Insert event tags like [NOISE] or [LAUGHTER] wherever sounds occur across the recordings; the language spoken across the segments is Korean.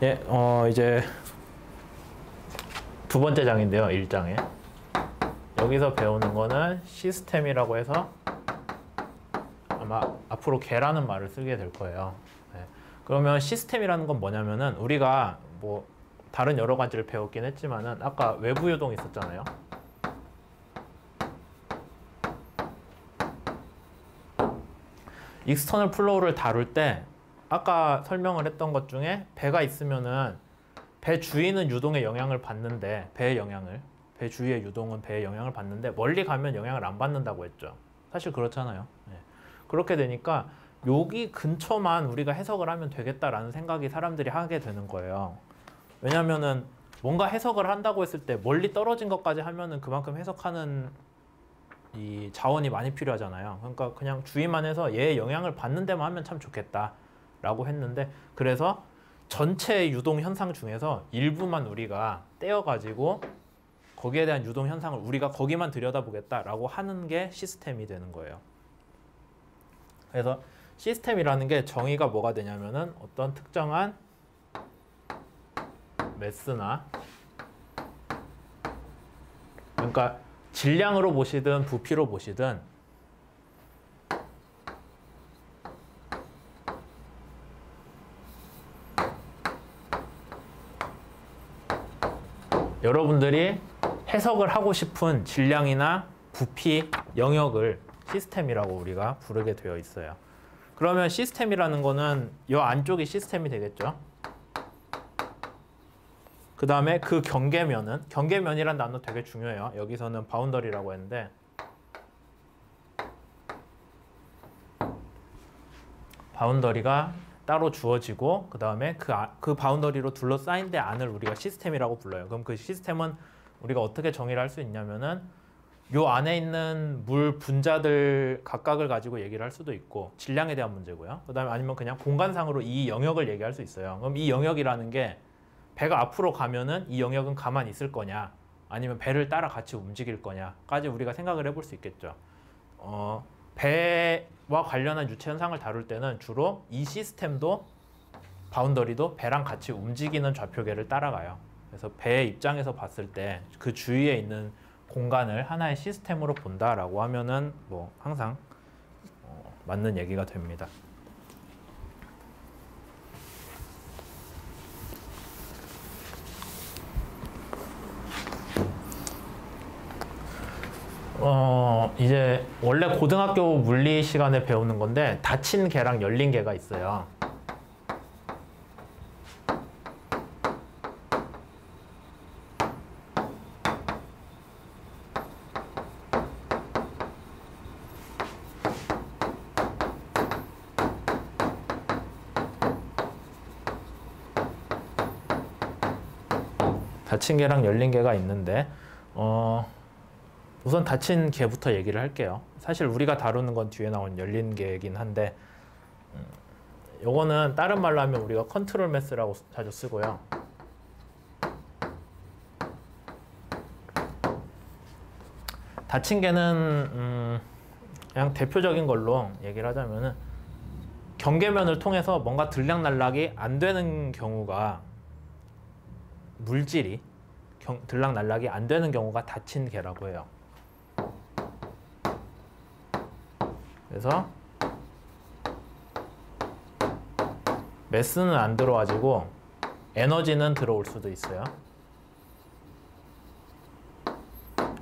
예, 어 이제 두 번째 장인데요, 1장에. 여기서 배우는 거는 시스템이라고 해서 아마 앞으로 개라는 말을 쓰게 될 거예요. 네. 그러면 시스템이라는 건 뭐냐면은 우리가 뭐 다른 여러 가지를 배웠긴 했지만은 아까 외부 유동 있었잖아요. external flow를 다룰 때 아까 설명을 했던 것 중에 배가 있으면은 배 주위는 유동의 영향을 받는데 배의 영향을 배 주위의 유동은 배의 영향을 받는데 멀리 가면 영향을 안 받는다고 했죠. 사실 그렇잖아요. 네. 그렇게 되니까 여기 근처만 우리가 해석을 하면 되겠다라는 생각이 사람들이 하게 되는 거예요. 왜냐면은 뭔가 해석을 한다고 했을 때 멀리 떨어진 것까지 하면은 그만큼 해석하는 이 자원이 많이 필요하잖아요. 그러니까 그냥 주의만 해서 얘의 영향을 받는 데만 하면 참 좋겠다 라고 했는데 그래서 전체 유동 현상 중에서 일부만 우리가 떼어가지고 거기에 대한 유동 현상을 우리가 거기만 들여다보겠다라고 하는 게 시스템이 되는 거예요. 그래서 시스템이라는 게 정의가 뭐가 되냐면은 어떤 특정한 매스나 그러니까 질량으로 보시든 부피로 보시든 여러분들이 해석을 하고 싶은 질량이나 부피 영역을 시스템이라고 우리가 부르게 되어 있어요. 그러면 시스템이라는 거는 이 안쪽이 시스템이 되겠죠. 그 다음에 그 경계면은 경계면이란 단어 되게 중요해요. 여기서는 boundary라고 했는데 boundary가 따로 주어지고 그 다음에 그, 아, 그 boundary로 둘러싸인 데 안을 우리가 시스템이라고 불러요. 그럼 그 시스템은 우리가 어떻게 정의를 할 수 있냐면은 요 안에 있는 물 분자들 각각을 가지고 얘기를 할 수도 있고 질량에 대한 문제고요. 그 다음에 아니면 그냥 공간상으로 이 영역을 얘기할 수 있어요. 그럼 이 영역이라는 게 배가 앞으로 가면은 이 영역은 가만히 있을 거냐 아니면 배를 따라 같이 움직일 거냐까지 우리가 생각을 해볼 수 있겠죠. 어, 배와 관련한 유체 현상을 다룰 때는 주로 이 시스템도 boundary도 배랑 같이 움직이는 좌표계를 따라가요. 그래서 배의 입장에서 봤을 때 그 주위에 있는 공간을 하나의 시스템으로 본다라고 하면은 뭐 항상 어, 맞는 얘기가 됩니다. 어 이제 원래 고등학교 물리 시간에 배우는 건데 닫힌 개랑 열린 개가 있어요. 닫힌 개랑 열린 개가 있는데 어 우선 닫힌 개부터 얘기를 할게요. 사실 우리가 다루는 건 뒤에 나온 열린 개이긴 한데 음, 요거는 다른 말로 하면 우리가 컨트롤 매스라고 자주 쓰고요. 닫힌 개는 음, 그냥 대표적인 걸로 얘기를 하자면은 경계면을 통해서 뭔가 들락날락이 안 되는 경우가 물질이 경, 들락날락이 안 되는 경우가 닫힌 개라고 해요. 그래서 매스는 안 들어와지고 에너지는 들어올 수도 있어요.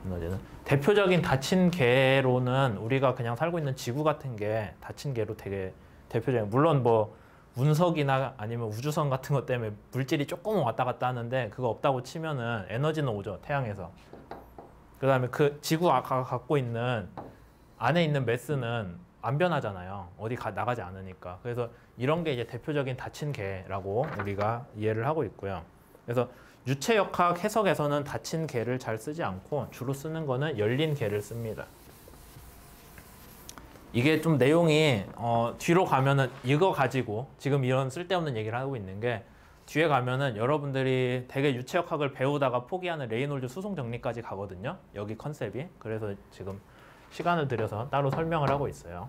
에너지는 대표적인 닫힌 개로는 우리가 그냥 살고 있는 지구 같은 게 닫힌 개로 되게 대표적인 물론 뭐 운석이나 아니면 우주선 같은 것 때문에 물질이 조금 왔다 갔다 하는데 그거 없다고 치면은 에너지는 오죠 태양에서 그 다음에 그 지구가 갖고 있는 안에 있는 매스는 안 변하잖아요. 어디 가, 나가지 않으니까. 그래서 이런 게 이제 대표적인 닫힌 개라고 우리가 이해를 하고 있고요. 그래서 유체역학 해석에서는 닫힌 개를 잘 쓰지 않고 주로 쓰는 거는 열린 개를 씁니다. 이게 좀 내용이 어, 뒤로 가면은 이거 가지고 지금 이런 쓸데없는 얘기를 하고 있는 게 뒤에 가면은 여러분들이 되게 유체역학을 배우다가 포기하는 레이놀드 수송 정리까지 가거든요. 여기 concept이. 그래서 지금 시간을 들여서 따로 설명을 하고 있어요.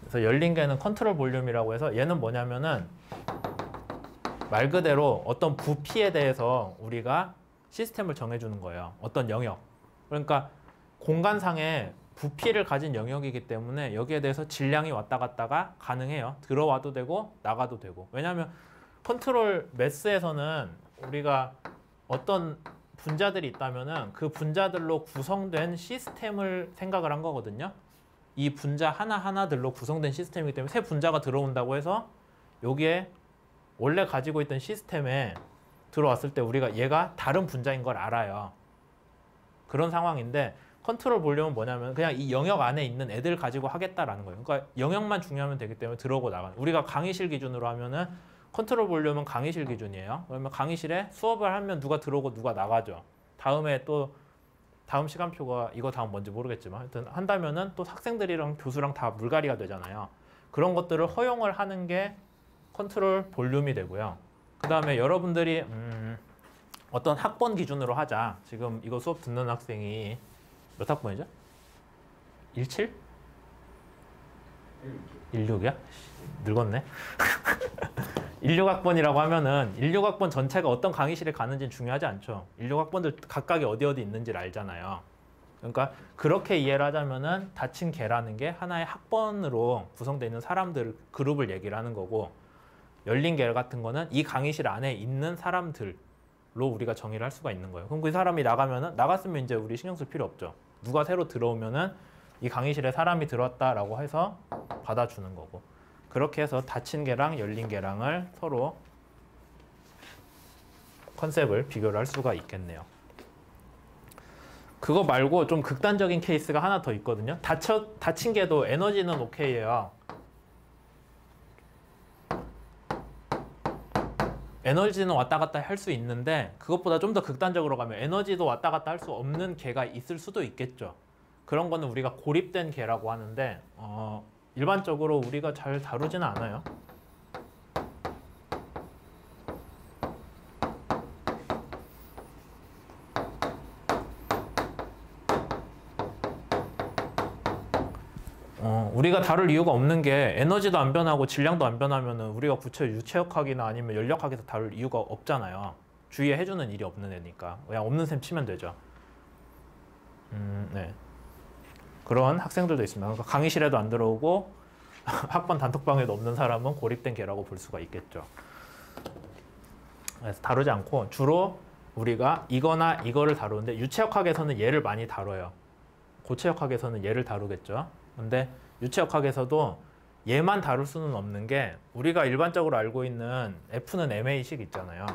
그래서 열린 계는 control volume이라고 해서 얘는 뭐냐면은 말 그대로 어떤 부피에 대해서 우리가 시스템을 정해주는 거예요. 어떤 영역. 그러니까 공간상에 부피를 가진 영역이기 때문에 여기에 대해서 질량이 왔다 갔다가 가능해요. 들어와도 되고 나가도 되고. 왜냐하면 컨트롤 매스에서는 우리가 어떤 분자들이 있다면은 그 분자들로 구성된 시스템을 생각을 한 거거든요. 이 분자 하나하나들로 구성된 시스템이기 때문에 새 분자가 들어온다고 해서 여기에 원래 가지고 있던 시스템에 들어왔을 때 우리가 얘가 다른 분자인 걸 알아요. 그런 상황인데 control volume은 뭐냐면 그냥 이 영역 안에 있는 애들 가지고 하겠다라는 거예요. 그러니까 영역만 중요하면 되기 때문에 들어오고 나가. 우리가 강의실 기준으로 하면은 control volume은 강의실 기준이에요. 그러면 강의실에 수업을 하면 누가 들어오고 누가 나가죠. 다음에 또 다음 시간표가 이거 다음 뭔지 모르겠지만 하여튼 한다면은 또 학생들이랑 교수랑 다 물갈이가 되잖아요. 그런 것들을 허용을 하는 게 컨트롤 볼륨이 되고요. 그 다음에 여러분들이 음, 어떤 학번 기준으로 하자. 지금 이거 수업 듣는 학생이 몇 학번이죠? 17? 16이야? 늙었네. [LAUGHS] 16학번이라고 하면은 16학번 전체가 어떤 강의실에 가는지는 중요하지 않죠. 16학번들 각각이 어디 어디 있는지를 알잖아요. 그러니까 그렇게 이해를 하자면은 닫힌 개라는 게 하나의 학번으로 구성되어 있는 사람들 그룹을 얘기를 하는 거고 열린 개 같은 거는 이 강의실 안에 있는 사람들로 우리가 정의를 할 수가 있는 거예요. 그럼 그 사람이 나가면은 나갔으면 이제 우리 신경 쓸 필요 없죠. 누가 새로 들어오면은 이 강의실에 사람이 들어왔다라고 해서 받아주는 거고 그렇게 해서 닫힌 개랑 열린 개랑을 서로 컨셉을 비교를 할 수가 있겠네요. 그거 말고 좀 극단적인 케이스가 하나 더 있거든요. 닫혀, 닫힌 개도 에너지는 오케이예요. 에너지는 왔다 갔다 할 수 있는데 그것보다 좀 더 극단적으로 가면 에너지도 왔다 갔다 할 수 없는 개가 있을 수도 있겠죠. 그런 거는 우리가 고립된 개라고 하는데 어, 일반적으로 우리가 잘 다루지는 않아요. 어, 우리가 다룰 이유가 없는 게 에너지도 안 변하고 질량도 안 변하면은 우리가 구체 유체역학이나 아니면 연력학에서 다룰 이유가 없잖아요. 주위에 해주는 일이 없는 애니까 그냥 없는 셈 치면 되죠. 음, 네. 그런 학생들도 있습니다. 그러니까 강의실에도 안 들어오고 [LAUGHS] 학번 단톡방에도 없는 사람은 고립된 개라고 볼 수가 있겠죠. 그래서 다루지 않고 주로 우리가 이거나 이거를 다루는데 유체역학에서는 얘를 많이 다뤄요. 고체역학에서는 얘를 다루겠죠. 근데 유체역학에서도 얘만 다룰 수는 없는 게 우리가 일반적으로 알고 있는 F는 MA식 있잖아요.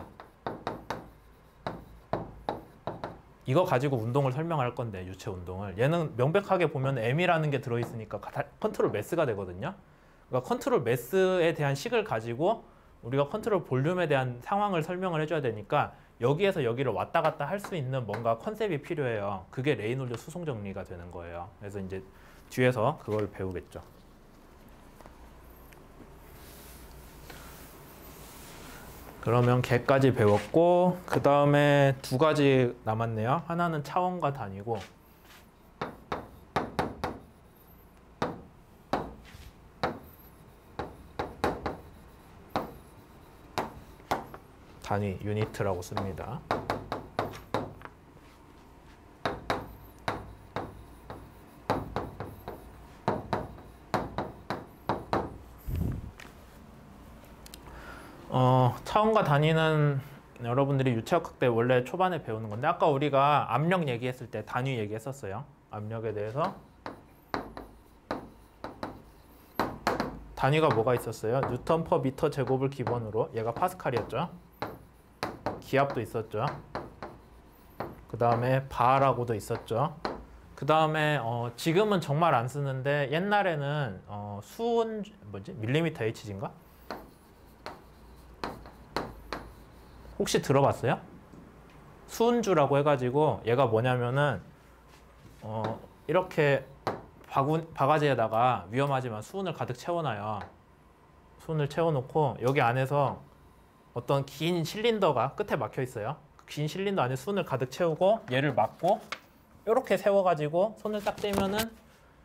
이거 가지고 운동을 설명할 건데 유체 운동을 얘는 명백하게 보면 M이라는 게 들어있으니까 control mass가 되거든요. 그러니까 control mass에 대한 식을 가지고 우리가 control volume에 대한 상황을 설명을 해줘야 되니까 여기에서 여기를 왔다 갔다 할 수 있는 뭔가 concept이 필요해요. 그게 레이놀드 수송 정리가 되는 거예요. 그래서 이제 뒤에서 그걸 배우겠죠. 그러면 계까지 배웠고 그 다음에 두 가지 남았네요. 하나는 차원과 단위고 단위 유니트라고 씁니다. 어, 차원과 단위는 여러분들이 유체역학 때 원래 초반에 배우는 건데 아까 우리가 압력 얘기했을 때 단위 얘기했었어요. 압력에 대해서 단위가 뭐가 있었어요? 뉴턴 퍼 미터 제곱을 기본으로 얘가 파스칼이었죠. 기압도 있었죠. 그 다음에 바라고도 있었죠. 그 다음에 어, 지금은 정말 안 쓰는데 옛날에는 어, 수은 뭐지 밀리미터 H진가? 혹시 들어봤어요? 수은주라고 해가지고 얘가 뭐냐면은 어, 이렇게 바구, 바가지에다가 위험하지만 수은을 가득 채워놔요. 수은을 채워놓고 여기 안에서 어떤 긴 실린더가 끝에 막혀 있어요. 긴 실린더 안에 수은을 가득 채우고 얘를 막고 이렇게 세워가지고 손을 딱 떼면은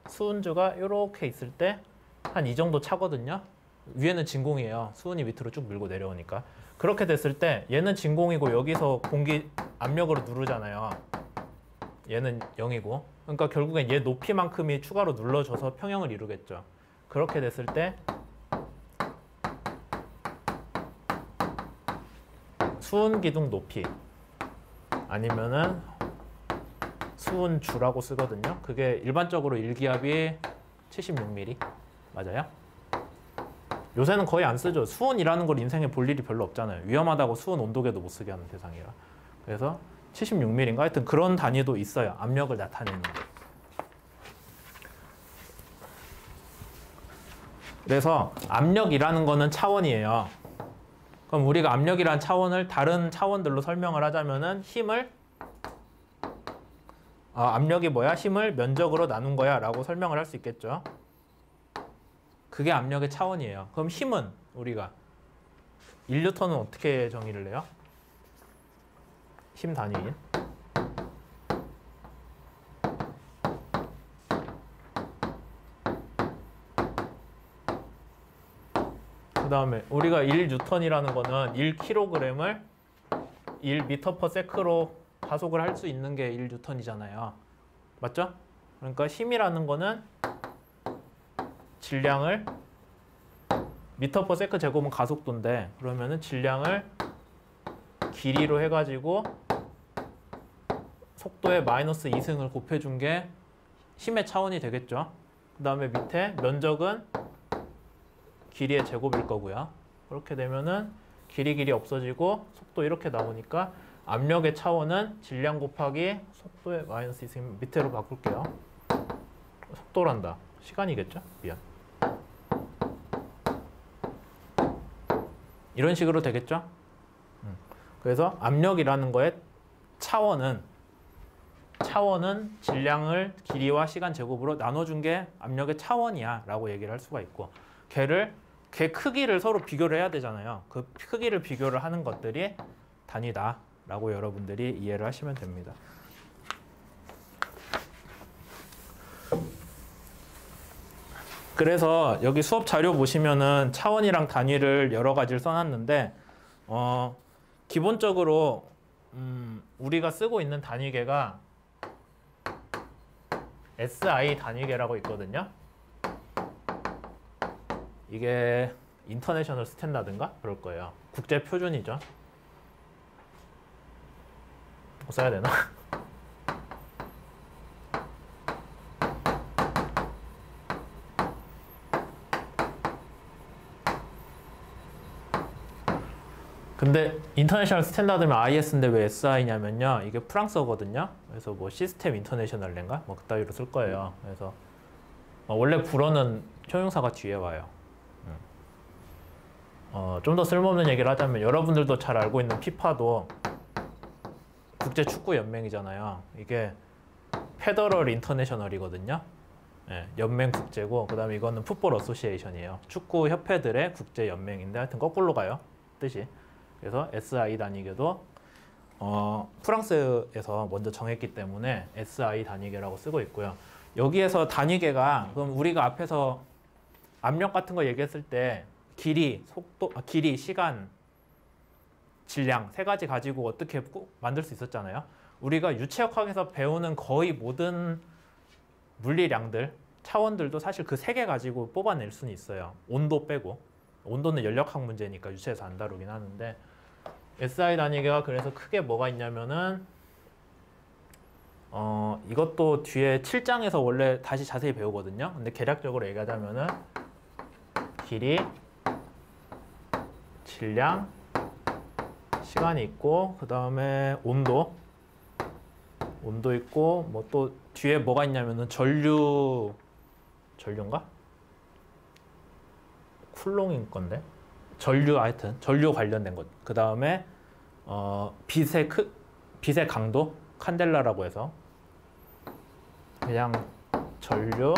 수은주가 이렇게 있을 때 한 이 정도 차거든요. 위에는 진공이에요. 수온이 밑으로 쭉 밀고 내려오니까. 그렇게 됐을 때 얘는 진공이고 여기서 공기 압력으로 누르잖아요. 얘는 0이고. 그러니까 결국엔 얘 높이만큼이 추가로 눌러져서 평형을 이루겠죠. 그렇게 됐을 때 수온 기둥 높이 아니면은 수온 주라고 쓰거든요. 그게 일반적으로 일기압이 76mm 맞아요? 요새는 거의 안 쓰죠. 수온이라는 걸 인생에 볼 일이 별로 없잖아요. 위험하다고 수온 온도계도 못 쓰게 하는 대상이라. 그래서 76mm인가 하여튼 그런 단위도 있어요. 압력을 나타내는 게. 그래서 압력이라는 거는 차원이에요. 그럼 우리가 압력이란 차원을 다른 차원들로 설명을 하자면은 힘을 아, 압력이 뭐야? 힘을 면적으로 나눈 거야 라고 설명을 할 수 있겠죠. 그게 압력의 차원이에요. 그럼 힘은 우리가 1N은 어떻게 정의를 해요? 힘 단위인 그 다음에 우리가 1N이라는 거는 1kg을 1m/s로 가속을 할 수 있는 게 1N이잖아요. 맞죠? 그러니까 힘이라는 거는 질량을 미터 퍼 세크 제곱은 가속도인데 그러면은 질량을 길이로 해가지고 속도의 마이너스 2승을 곱해준 게 힘의 차원이 되겠죠. 그 다음에 밑에 면적은 길이의 제곱일 거고요. 그렇게 되면은 길이 길이 없어지고 속도 이렇게 나오니까 압력의 차원은 질량 곱하기 속도의 마이너스 2승 밑에로 바꿀게요. 속도란다. 시간이겠죠? 미안. 이런 식으로 되겠죠? 음. 그래서 압력이라는 거의 차원은 차원은 질량을 길이와 시간 제곱으로 나눠준 게 압력의 차원이야 라고 얘기를 할 수가 있고 걔를 걔 크기를 서로 비교를 해야 되잖아요 그 크기를 비교를 하는 것들이 단위다 라고 여러분들이 이해를 하시면 됩니다 그래서 여기 수업 자료 보시면은 차원이랑 단위를 여러 가지를 써놨는데 어, 기본적으로 음, 우리가 쓰고 있는 단위계가 SI 단위계라고 있거든요. 이게 International Standard인가 그럴 거예요. 국제 표준이죠. 뭐 써야 되나? [LAUGHS] 근데 International Standard면 IS인데 왜 SI냐면요. 이게 프랑스어거든요. 그래서 뭐 System International인가? 뭐 그따위로 쓸 거예요. 그래서 어, 원래 불어는 형용사가 뒤에 와요. 음. 어, 좀 더 쓸모없는 얘기를 하자면 여러분들도 잘 알고 있는 피파도 국제 축구 연맹이잖아요. 이게 Federal International이거든요. 예, 연맹 국제고 그 다음에 이거는 Football Association이에요. 축구 협회들의 국제 연맹인데 하여튼 거꾸로 가요. 뜻이. 그래서 SI 단위계도 어, 프랑스에서 먼저 정했기 때문에 SI 단위계라고 쓰고 있고요. 여기에서 단위계가 그럼 우리가 앞에서 압력 같은 거 얘기했을 때 길이, 속도, 아, 길이, 시간, 질량 세 가지 가지고 어떻게 만들 수 있었잖아요. 우리가 유체역학에서 배우는 거의 모든 물리량들, 차원들도 사실 그 세 개 가지고 뽑아낼 수는 있어요. 온도 빼고. 온도는 연력학 문제니까 유체에서 안 다루긴 하는데 SI 단위계가 그래서 크게 뭐가 있냐면은 어 이것도 뒤에 7장에서 원래 다시 자세히 배우거든요. 근데 개략적으로 얘기하자면은 길이, 질량, 시간이 있고 그 다음에 온도, 온도 있고 뭐 또 뒤에 뭐가 있냐면은 전류, 전류인가? 쿨롱인 건데 전류 하여튼 전류 관련된 것. 그 다음에 어, 빛의 크 빛의 강도 칸델라라고 해서 그냥 전류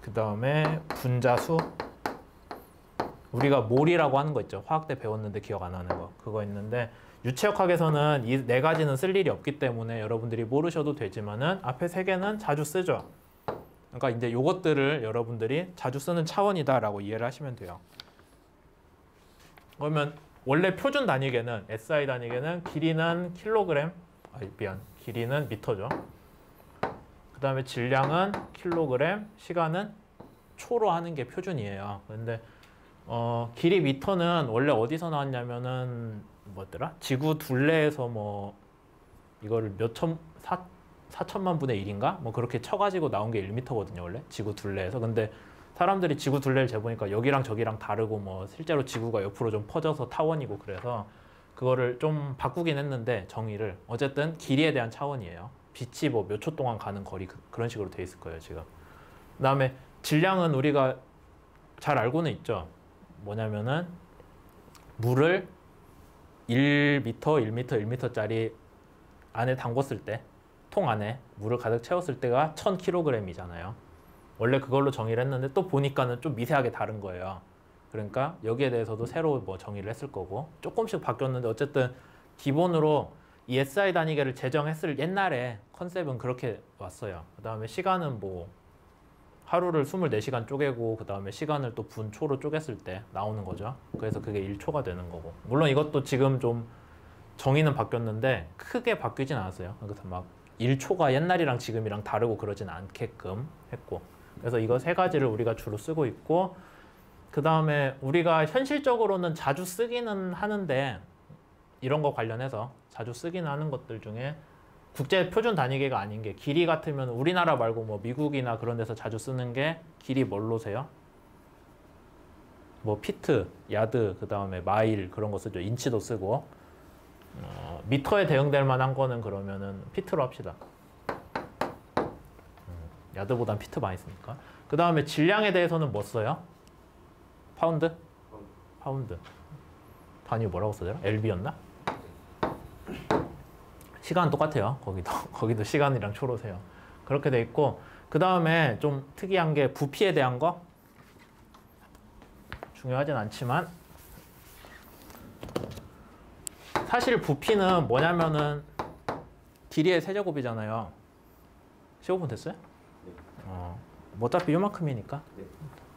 그 다음에 분자수. 우리가 몰이라고 하는 거 있죠. 화학 때 배웠는데 기억 안 나는 거. 그거 있는데 유체역학에서는 이 네 가지는 쓸 일이 없기 때문에 여러분들이 모르셔도 되지만은 앞에 세 개는 자주 쓰죠 그러니까 이제 요것들을 여러분들이 자주 쓰는 차원이다라고 이해를 하시면 돼요. 그러면 원래 표준 단위계는 SI 단위계는 길이는 킬로그램, 아 미안, 길이는 미터죠. 그 다음에 질량은 킬로그램, 시간은 초로 하는 게 표준이에요. 근데 어, 길이 미터는 원래 어디서 나왔냐면은 뭐였더라? 지구 둘레에서 뭐 이거를 몇천 사 4천만 분의 1인가? 뭐 그렇게 쳐가지고 나온 게 1미터거든요 원래. 지구 둘레에서. 근데 사람들이 지구 둘레를 재보니까 여기랑 저기랑 다르고 뭐 실제로 지구가 옆으로 좀 퍼져서 타원이고 그래서 그거를 좀 바꾸긴 했는데 정의를. 어쨌든 길이에 대한 차원이에요. 빛이 뭐 몇 초 동안 가는 거리 그, 런 식으로 돼 있을 거예요 지금. 그 다음에 질량은 우리가 잘 알고는 있죠. 뭐냐면은 물을 1m, 1m, 1m짜리 안에 담궜을 때, 통 안에 물을 가득 채웠을 때가 1000kg이잖아요. 원래 그걸로 정의를 했는데 또 보니까는 좀 미세하게 다른 거예요. 그러니까 여기에 대해서도 새로 뭐 정의를 했을 거고 조금씩 바뀌었는데 어쨌든 기본으로 이 SI 단위계를 제정했을 옛날에 컨셉은 그렇게 왔어요. 그 다음에 시간은 뭐 하루를 24시간 쪼개고 그 다음에 시간을 또 분초로 쪼갰을 때 나오는 거죠. 그래서 그게 1초가 되는 거고. 물론 이것도 지금 좀 정의는 바뀌었는데 크게 바뀌진 않았어요. 그래서 막 1초가 옛날이랑 지금이랑 다르고 그러진 않게끔 했고. 그래서 이거 세 가지를 우리가 주로 쓰고 있고 그 다음에 우리가 현실적으로는 자주 쓰기는 하는데 이런 거 관련해서 자주 쓰기는 하는 것들 중에 국제 표준 단위계가 아닌 게 길이 같으면 우리나라 말고 뭐 미국이나 그런 데서 자주 쓰는 게 길이 뭘로 세요? 뭐 피트, 야드, 그 다음에 마일 그런 거 쓰죠. 인치도 쓰고 어, 미터에 대응될 만한 거는 그러면은 피트로 합시다. 음, 야드보단 피트 많이 쓰니까. 그 다음에 질량에 대해서는 뭐 써요? 파운드? 파운드. 단위 뭐라고 써요? LB였나? 시간 똑같아요. 거기도 [LAUGHS] 거기도 시간이랑 초로세요. 그렇게 돼 있고 그 다음에 좀 특이한 게 부피에 대한 거 중요하진 않지만 사실 부피는 뭐냐면은 길이의 세제곱이잖아요. 15분 됐어요? 어, 뭐 어차피 요만큼이니까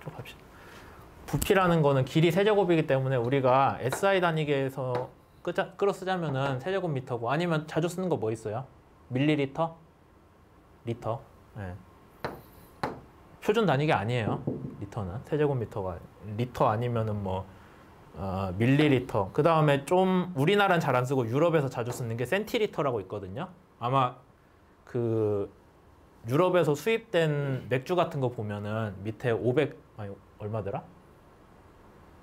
쭉 합시다. 부피라는 거는 길이 세제곱이기 때문에 우리가 SI 단위계에서 끌어 쓰자면은 세제곱미터고 아니면 자주 쓰는 거 뭐 있어요? 밀리리터? 리터. 네. 표준 단위가 아니에요. 리터는 세제곱미터가 리터 아니면은 뭐 어, 밀리리터. 그 다음에 좀 우리나라는 잘 안 쓰고 유럽에서 자주 쓰는 게 센티리터라고 있거든요. 아마 그 유럽에서 수입된 맥주 같은 거 보면은 밑에 500 아니 얼마더라?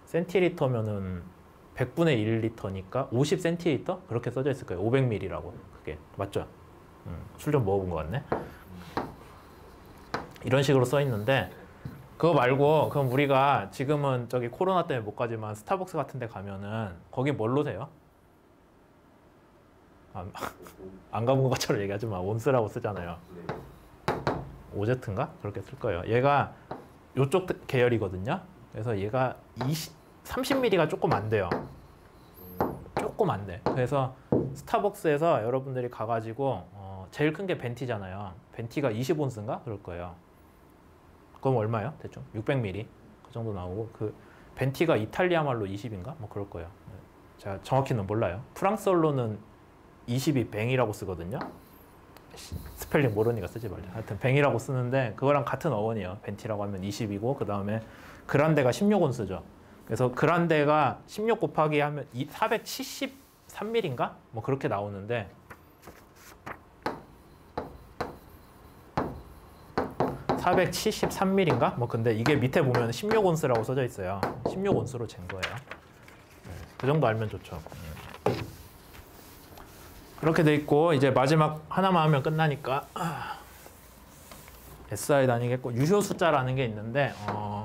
센티리터면은 100분의 1리터니까 50센티리터 그렇게 써져 있을 거예요. 500ml라고 그게 맞죠? 음, 술좀 먹어본 것 같네. 이런 식으로 써 있는데 그거 말고 그럼 우리가 지금은 저기 코로나 때문에 못 가지만 스타벅스 같은 데 가면은 거기 뭘로 세요? 안, [LAUGHS] 안 가본 것처럼 얘기하지 마. 온스라고 쓰잖아요. 오제트인가? 그렇게 쓸 거예요. 얘가 요쪽 계열이거든요. 그래서 얘가 20, 30mm가 조금 안 돼요. 조금 안 돼. 그래서 스타벅스에서 여러분들이 가가지고 어, 제일 큰 게 venti잖아요. venti가 20온스인가? 그럴 거예요. 그럼 얼마요? 대충 600ml 그 정도 나오고 그 venti가 이탈리아 말로 20인가? 뭐 그럴 거예요. 제가 정확히는 몰라요. 프랑스어로는 20이 vingt이라고 쓰거든요. 스펠링 모르니까 쓰지 말자. 하여튼 vingt이라고 쓰는데 그거랑 같은 어원이에요. venti라고 하면 20이고 그 다음에 그란데가 16온스죠. 그래서 그란데가 16 곱하기 하면 473mm인가? 뭐 그렇게 나오는데 473mm인가? 뭐 근데 이게 밑에 보면 16온스라고 써져 있어요. 16온스로 잰 거예요. 네, 그 정도 알면 좋죠. 네. 그렇게 돼 있고 이제 마지막 하나만 하면 끝나니까 [CLEARS THROAT] SI 다니겠고 유효 숫자라는 게 있는데 어,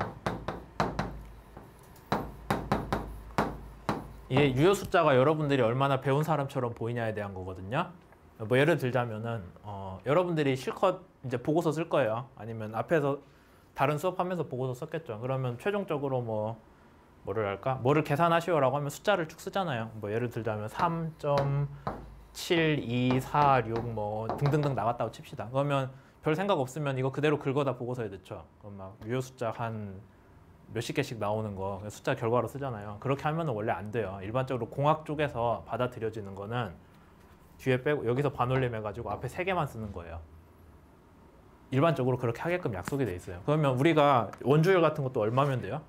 이게 유효 숫자가 여러분들이 얼마나 배운 사람처럼 보이냐에 대한 거거든요. 뭐 예를 들자면은 어, 여러분들이 실컷 이제 보고서 쓸 거예요. 아니면 앞에서 다른 수업하면서 보고서 썼겠죠. 그러면 최종적으로 뭐 뭐를 할까? 뭐를 계산하시오라고 하면 숫자를 쭉 쓰잖아요. 뭐 예를 들자면 3.7246 뭐 등등등 나갔다고 칩시다. 그러면 별 생각 없으면 이거 그대로 긁어다 보고서에 넣죠. 그럼 막 유효 숫자 한 몇십 개씩 나오는 거 숫자 결과로 쓰잖아요. 그렇게 하면 원래 안 돼요. 일반적으로 공학 쪽에서 받아들여지는 거는 뒤에 빼고 여기서 반올림 해가지고 앞에 세 개만 쓰는 거예요. 일반적으로 그렇게 하게끔 약속이 돼 있어요. 그러면 우리가 원주율 같은 것도 얼마면 돼요?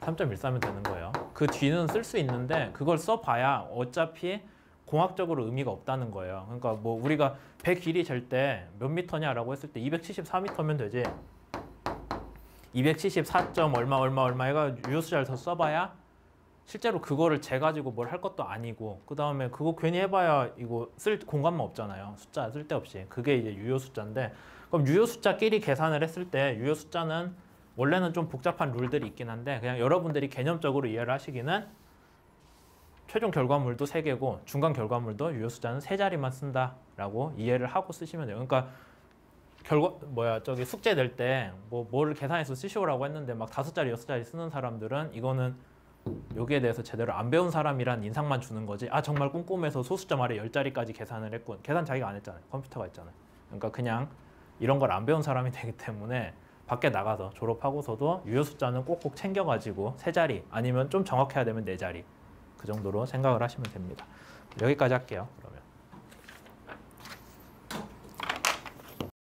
3.14면 되는 거예요. 그 뒤는 쓸 수 있는데 그걸 써봐야 어차피 공학적으로 의미가 없다는 거예요. 그러니까 뭐 우리가 배 길이 잴 때 몇 미터냐라고 했을 때 274미터면 되지. 274점 얼마 얼마 얼마 해가 유효수자를 더 써봐야 실제로 그거를 재 가지고 뭘 할 것도 아니고 그 다음에 그거 괜히 해봐야 이거 쓸 공간만 없잖아요. 숫자 쓸데없이 그게 이제 유효 숫자인데 그럼 유효 숫자끼리 계산을 했을 때 유효 숫자는 원래는 좀 복잡한 룰들이 있긴 한데 그냥 여러분들이 개념적으로 이해를 하시기는 최종 결과물도 세 개고 중간 결과물도 유효 숫자는 세 자리만 쓴다라고 이해를 하고 쓰시면 돼요. 그러니까 결과 뭐야 저기 숙제 낼 때 뭐 뭐를 계산해서 쓰시오라고 했는데 막 다섯 자리 여섯 자리 쓰는 사람들은 이거는 여기에 대해서 제대로 안 배운 사람이란 인상만 주는 거지. 아 정말 꼼꼼해서 소수점 아래 열 자리까지 계산을 했군. 계산 자기가 안 했잖아요. 컴퓨터가 있잖아요. 그러니까 그냥 이런 걸 안 배운 사람이 되기 때문에 밖에 나가서 졸업하고서도 유효 숫자는 꼭꼭 챙겨가지고 세 자리 아니면 좀 정확해야 되면 네 자리 그 정도로 생각을 하시면 됩니다. 여기까지 할게요. 그러면.